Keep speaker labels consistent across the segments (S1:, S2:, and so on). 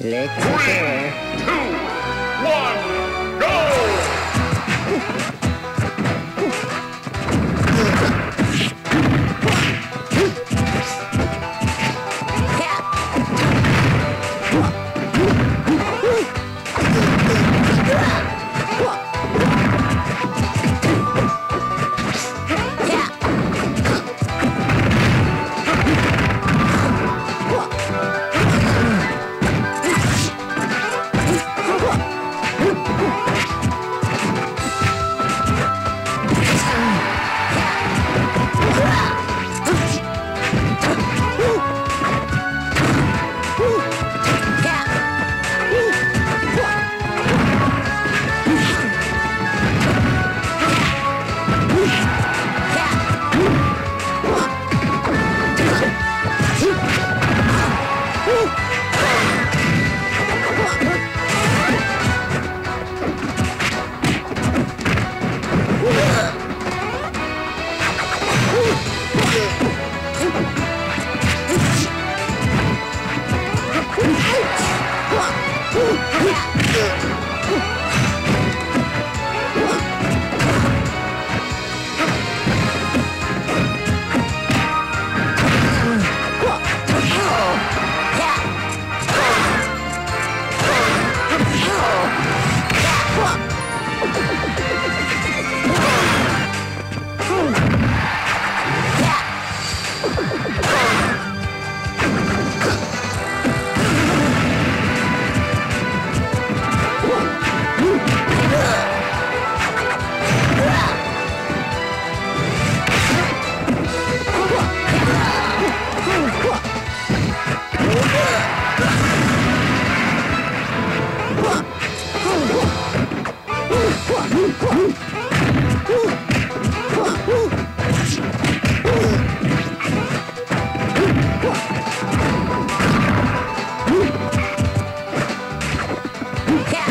S1: Let's go.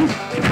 S2: One, go!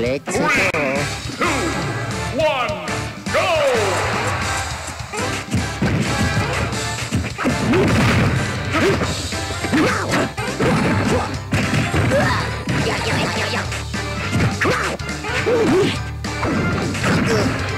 S1: Let's
S2: Three,
S1: go.
S2: Two, one, go! Yeah,
S1: yeah,
S2: yeah, yeah, yeah.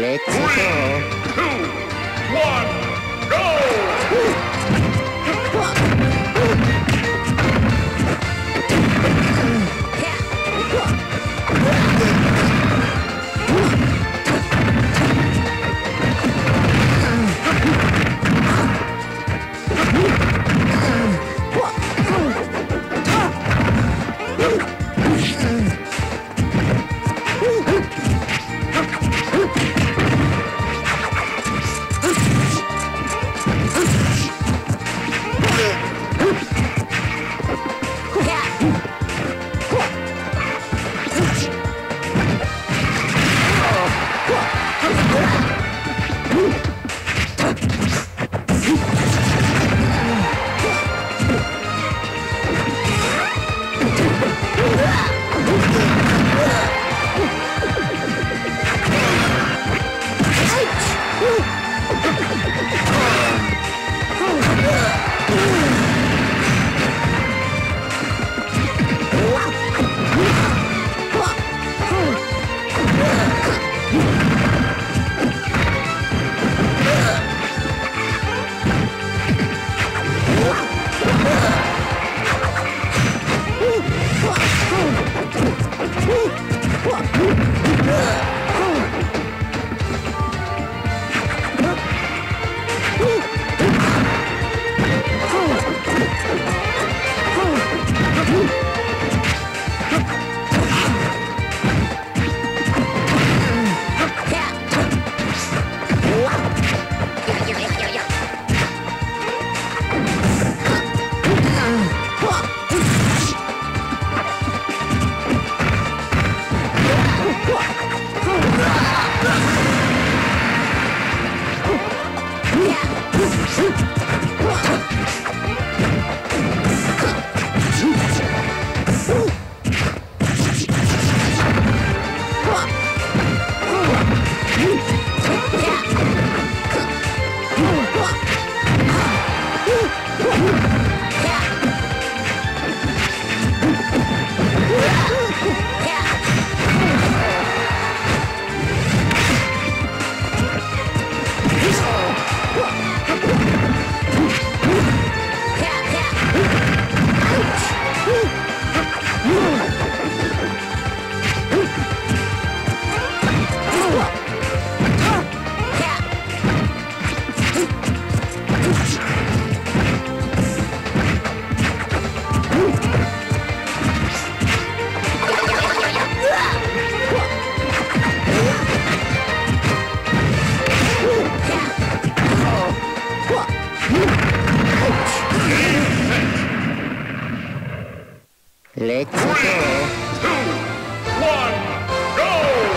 S1: Let's
S2: go.
S1: Let's
S2: Three,
S1: go.
S2: two, one, go!